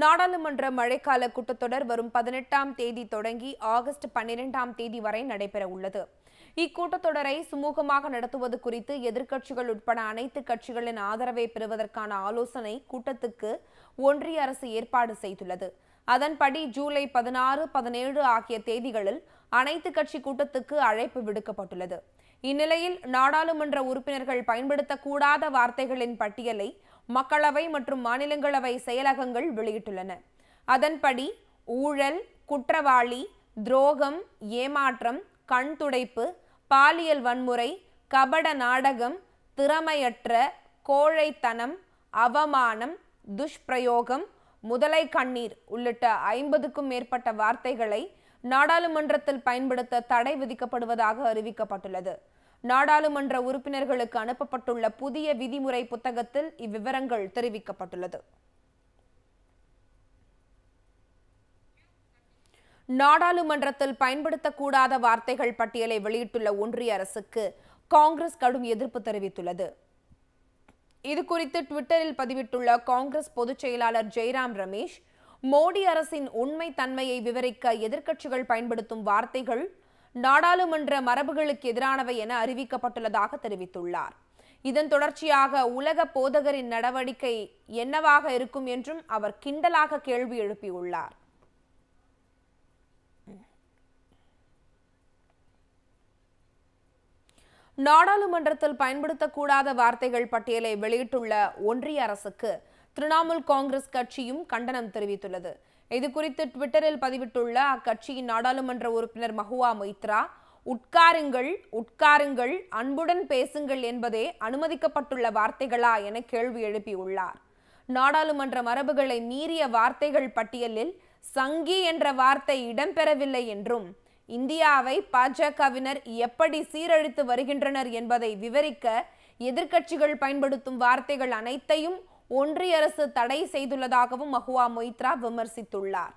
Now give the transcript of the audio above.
நாடாளுமன்ற மழைக்கால கூட்டத்தொடர் வரும் பதினெட்டாம் தேதி தொடங்கி ஆகஸ்ட் பன்னிரெண்டாம் தேதி வரை நடைபெற உள்ளது. இக்கூட்டத்தொடரை சுமூகமாக நடத்துவது குறித்து எதிர்க்கட்சிகள் உட்பட அனைத்து கட்சிகளின் ஆதரவை பெறுவதற்கான ஆலோசனை கூட்டத்துக்கு ஒன்றிய அரசு ஏற்பாடு செய்துள்ளது. அதன்படி ஜூலை பதினாறு பதினேழு ஆகிய தேதிகளில் அனைத்து கட்சி கூட்டத்துக்கு அழைப்பு விடுக்கப்பட்டுள்ளது. இந்நிலையில் நாடாளுமன்ற உறுப்பினர்கள் பயன்படுத்தக்கூடாத வார்த்தைகளின் பட்டியலை மக்களவை மற்றும் மாநிலங்களவை செயலகங்கள் வெளியிட்டுள்ளன. அதன்படி ஊழல் குற்றவாளி துரோகம் ஏமாற்றம் கண் துடைப்பு பாலியல் வன்முறை கபட நாடகம் திறமையற்ற கோழைத்தனம் அவமானம் துஷ்பிரயோகம் முதலை கண்ணீர் உள்ளிட்ட ஐம்பதுக்கும் மேற்பட்ட வார்த்தைகளை நாடாளுமன்றத்தில் பயன்படுத்த தடை விதிக்கப்படுவதாக அறிவிக்கப்பட்டுள்ளது. நாடாளுமன்ற உறுப்பினர்களுக்கு அனுப்பப்பட்டுள்ள புதிய விதிமுறை புத்தகத்தில் இவ்விவரங்கள் தெரிவிக்கப்பட்டுள்ளது. நாடாளுமன்றத்தில் பயன்படுத்தக்கூடாத வார்த்தைகள் பட்டியலை வெளியிட்டுள்ள ஒன்றிய அரசுக்கு காங்கிரஸ் கடும் எதிர்ப்பு தெரிவித்துள்ளது. இதுகுறித்து ட்விட்டரில் பதிவிட்டுள்ள காங்கிரஸ் பொதுச் செயலாளர் ஜெய்ராம் ரமேஷ் மோடி அரசின் உண்மை தன்மையை விவரிக்க எதிர்க்கட்சிகள் பயன்படுத்தும் வார்த்தைகள் நாடாளுமன்ற மரபுகளுக்கு எதிரானவை என அறிவிக்கப்பட்டுள்ளதாக தெரிவித்துள்ளார். இதன் தொடர்ச்சியாக உலக போதகரின் நடவடிக்கை என்னவாக இருக்கும் என்றும் அவர் கிண்டலாக கேள்வி எழுப்பியுள்ளார். நாடாளுமன்றத்தில் பயன்படுத்தக்கூடாத வார்த்தைகள் பட்டியலை வெளியிட்டுள்ள ஒன்றிய அரசுக்கு திரிணாமுல் காங்கிரஸ் கட்சியும் கண்டனம் தெரிவித்துள்ளது. இது குறித்து ட்விட்டரில் பதிவிட்டுள்ள அக்கட்சியின் நாடாளுமன்ற உறுப்பினர் மஹுவா மொய்த்ரா உட்காருங்கள் உட்காருங்கள் அன்புடன் பேசுங்கள் என்பதே அனுமதிக்கப்பட்டுள்ள வார்த்தைகளா என கேள்வி எழுப்பியுள்ளார். நாடாளுமன்ற மரபுகளை மீறிய வார்த்தைகள் பட்டியலில் சங்கி என்ற வார்த்தை இடம்பெறவில்லை என்றும் இந்தியாவை பாஜகவினர் எப்படி சீரழித்து வருகின்றனர் என்பதை விவரிக்க எதிர்க்கட்சிகள் பயன்படுத்தும் வார்த்தைகள் அனைத்தையும் ஒன்றிய அரசு தடை செய்துள்ளதாகவும் மஹுவா மொய்த்ரா விமர்சித்துள்ளார்.